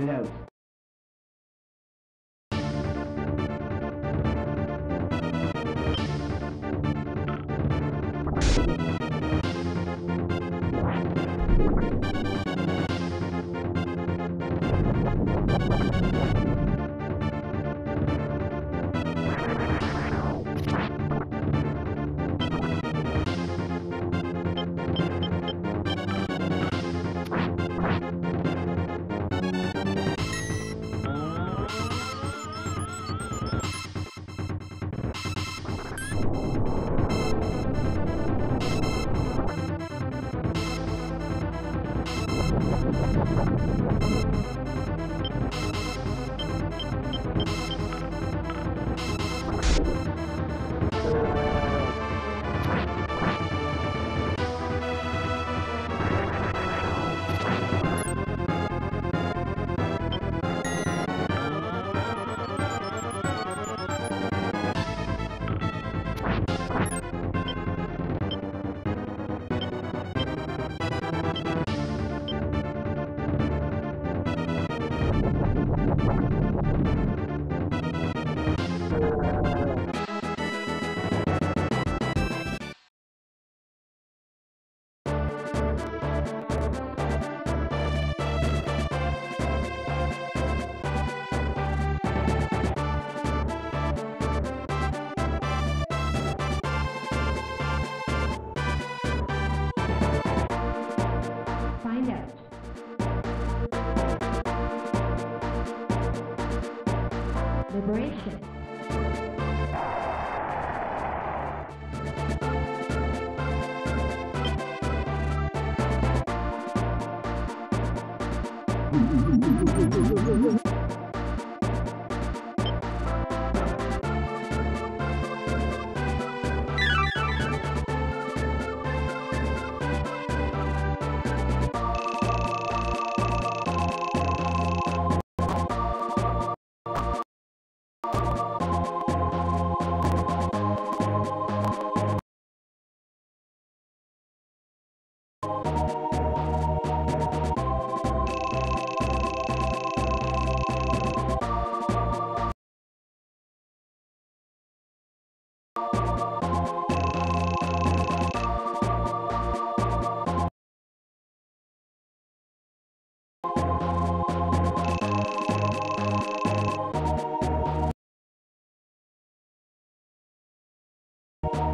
it out. Liberation. you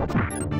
you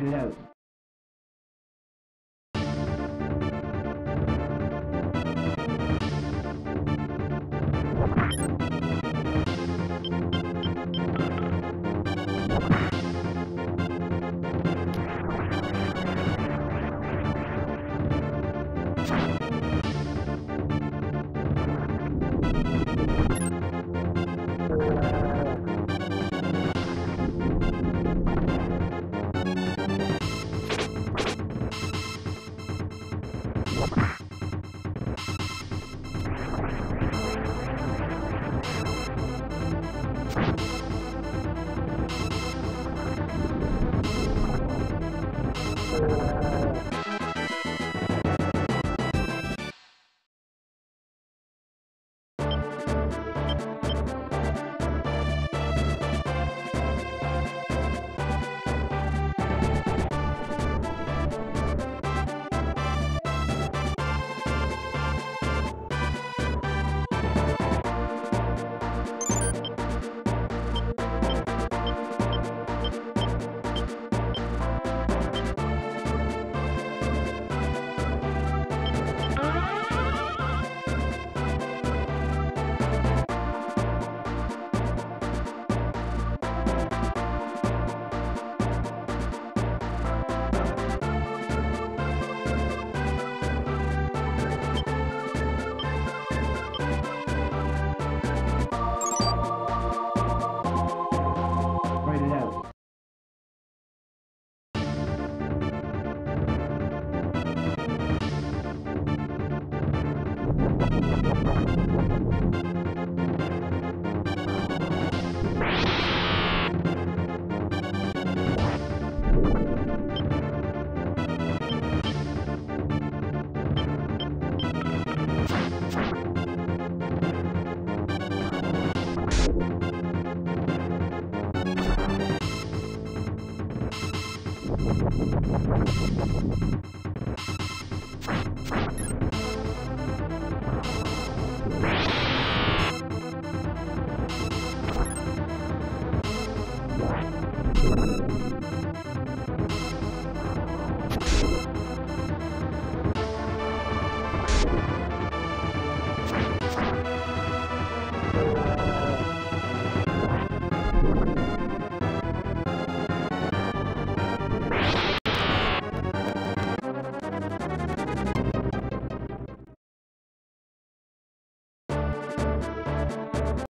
没有。